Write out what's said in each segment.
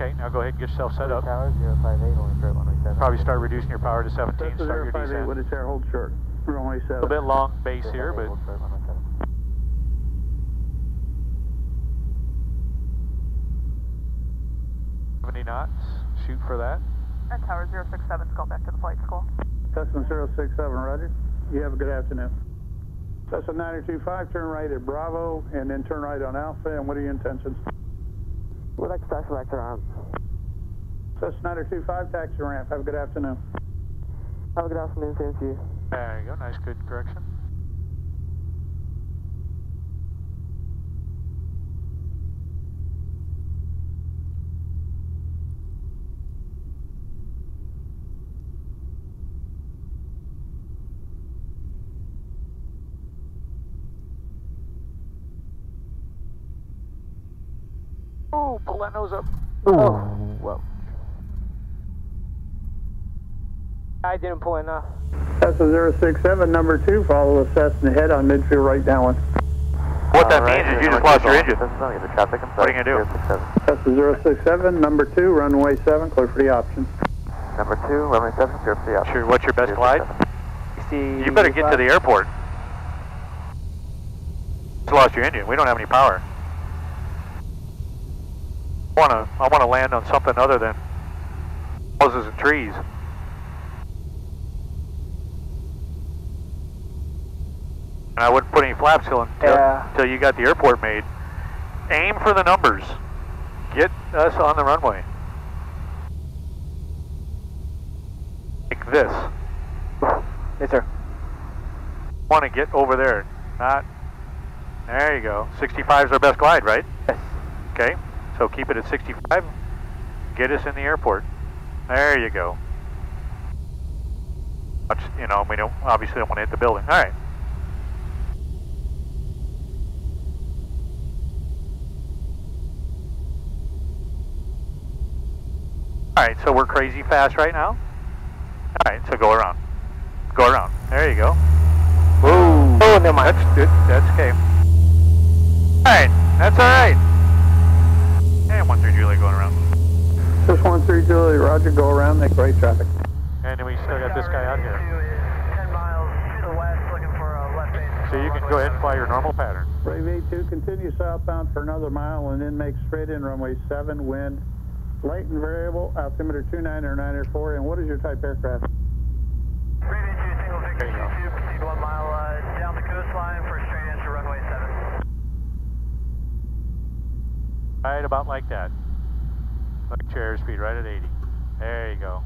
Okay, now go ahead and get yourself set up. Tower 058, only short runway 7. Probably start reducing your power to 17, Cessna start your 058, descent. Winners Air, hold short. Runway A 7. little bit long base here, but Hold short runway 7. seventy knots. Shoot for that. And Tower 067 is going back to the flight school. Cessna 067, roger. You have a good afternoon. Cessna 925, turn right at Bravo, and then turn right on Alpha, and what are your intentions? We'd like to taxi back to ramp. Cessna 925, taxi ramp. Have a good afternoon. Have a good afternoon, same to you. There you go. Nice, good correction. Oh, pull that nose up. Oh, well. I didn't pull enough. Cessna 067, number 2, follow the Cessna head on midfield right downwind. What that means is you just lost your engine. Cessna, get the traffic. What are you gonna do? 067. Cessna 067, number 2, runway 7, clear for the option. Number 2, runway 7, 03 up. Sure, what's your best glide? You better get to the airport. Just lost your engine. We don't have any power. I wanna, I wanna land on something other than houses and trees. And I wouldn't put any flaps till until, Yeah. until you got the airport made. Aim for the numbers. Get us on the runway. Like this. Yes, sir. want to get over there. Not. There you go. 65 is our best glide, right? Yes. Okay. So keep it at 65. Get us in the airport. There you go. You know, we don't obviously don't want to hit the building. All right. All right, so we're crazy fast right now. All right, so go around. Go around. There you go. Whoa. Oh, never mind. That's good. That's okay. Alright, that's alright. And one three Julie going around. 613 Julie, roger, go around, make right traffic. And we still got this guy out here. 10 miles to the west, looking for a left base. So you can go ahead and fly your normal pattern. Brave 82, continue southbound for another mile and then make straight in runway 7, wind, light and variable, altimeter 29 or 904, and what is your type aircraft? Brave 82, single Victor There you go. 22, proceed one mile uh, down the coastline for straight into runway 7. Right about like that. Like chair airspeed right at 80. There you go.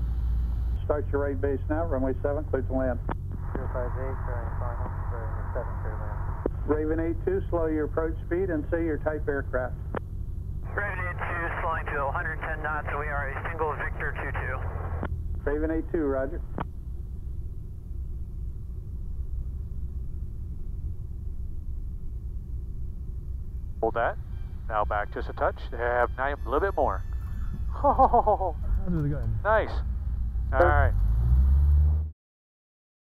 Start your right base now, runway 7, clear to land. 058, turning final, runway 7, clear land. Raven 82, slow your approach speed and say your type aircraft. Brave 82, slowing to 110 knots, and we are a single Victor 22. Raven 82, roger. Hold that. Now back just a touch. Have a little bit more. Oh, How's it going? nice. All right.